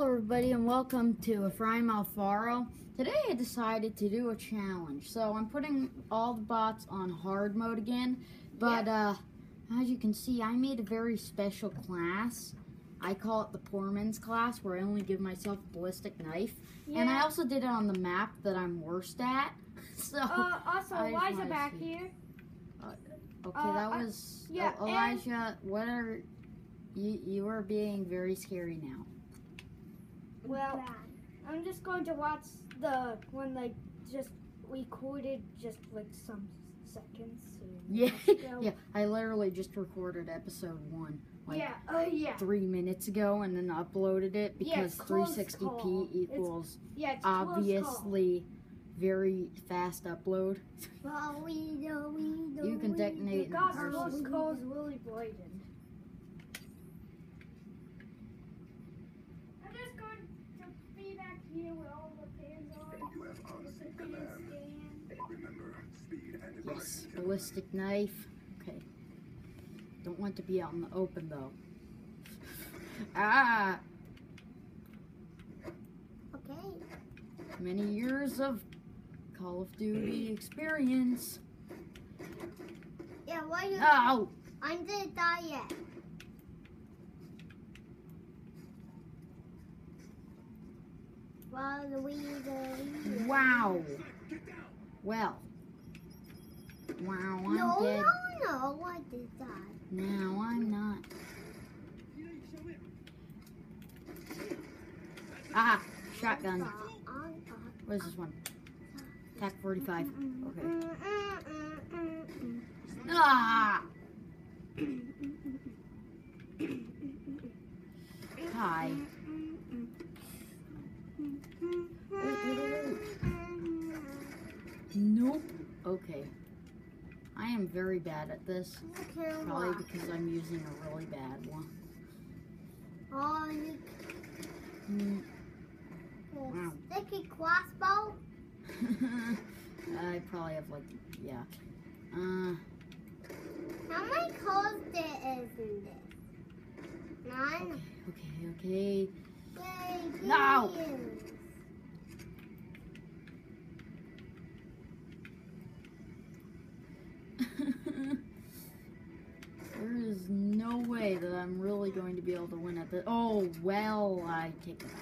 Hello everybody and welcome to Ephraim Alfaro. Today I decided to do a challenge. So I'm putting all the bots on hard mode again. But uh, as you can see, I made a very special class. I call it the poor man's class where I only give myself a ballistic knife. Yeah. And I also did it on the map that I'm worst at. So, Uh, also, Elijah back see. here. okay, uh, that was... yeah, uh, Elijah, what are... You, you are being very scary now. Well, I'm just going to watch the one like just recorded just like some seconds. Yeah, yeah. I literally just recorded episode one like yeah. Oh yeah. three minutes ago and then uploaded it because it's close 360p call. It's equals Yeah. It's obviously very fast upload. You You can detonate an God's arse. close call is really blatant. I'm just going to be back here where all the fans are. You have With the unseen fan command. Remember, speed and Yes, ballistic knife. Okay. Don't want to be out in the open though. ah, Okay. many years of Call of Duty experience. Yeah, why you? Oh, I didn't die yet. Well, we the wow. Well. Wow, I'm No, dead. no, no. I did die. No, I'm not. Ah, shotgun. What is this one? TAC 45. Okay. Okay. I am very bad at this. Probably because I'm using a really bad one. Oh, you Mm, can sticky crossbow. I probably have like, yeah. Uh, How many colors there is in this? Nine. okay, okay. Yay, No. please. Way that I'm really going to be able to win at the. Oh well, I take it out.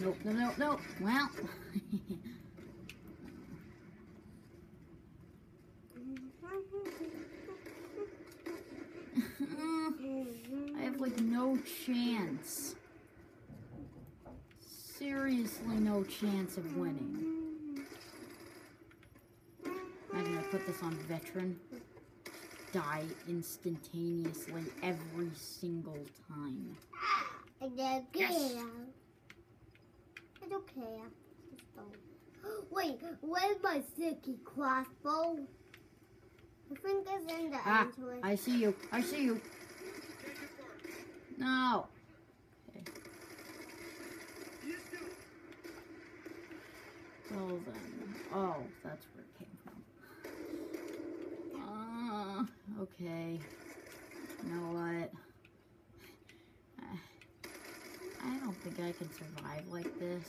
Nope, no, no, no. Well, I have like no chance. Seriously, no chance of winning. Put this on veteran. Die instantaneously every single time. I don't care. Yes. I don't care. Don't. Wait, where's my sticky crossbow? I think it's in the Ah, entrance. I see you. I see you. No. Okay. Well then. Oh, that's where it came from. Uh, okay. You know what? I- don't think I can survive like this.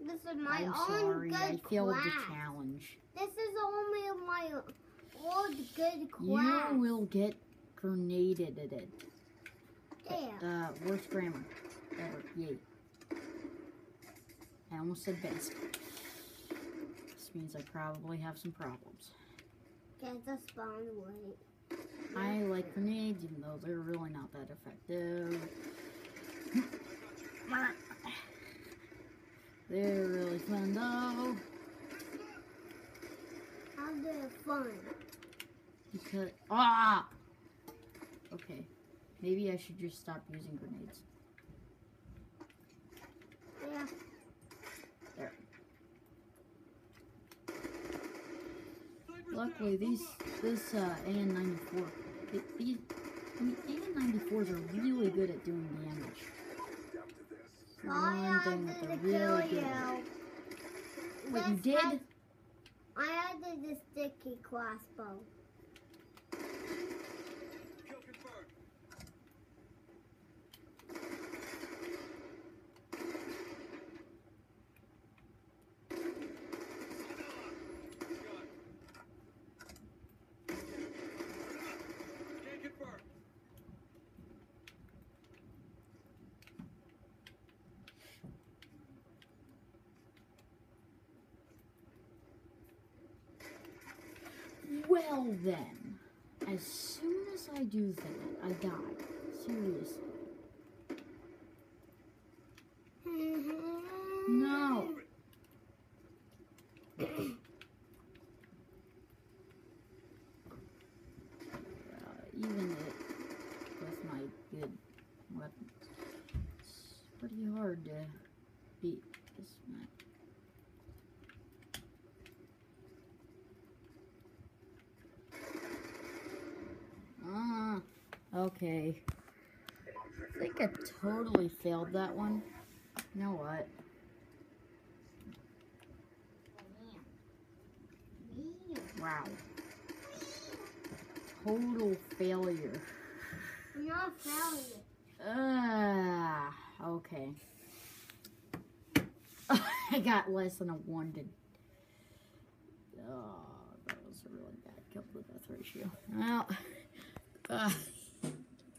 This is my I'm own sorry. good I failed class. the challenge. This is only my old good class. You will get grenaded at it. There. Uh, worst grammar ever. Yay. I almost said best. Means I probably have some problems. Get the spawn right. I like grenades, even though they're really not that effective. They're really fun though, How they're fun. because ah. Okay, maybe I should just stop using grenades. Yeah. Luckily, these this uh, AN94, th- these I mean, AN94s are really good at doing damage. I one thing that they're to kill really good you. at. What you did? I added the sticky crossbow. Well then, as soon as I do that, I die. Seriously. No. Uh, even it, with my good weapons, it's pretty hard to beat this map. Ah, okay. I think I totally failed that one. You know what? Wow. Total failure. Not failure. Ah, okay. I got less than a one to. Oh, that was a really bad kill to death ratio. Well, uh,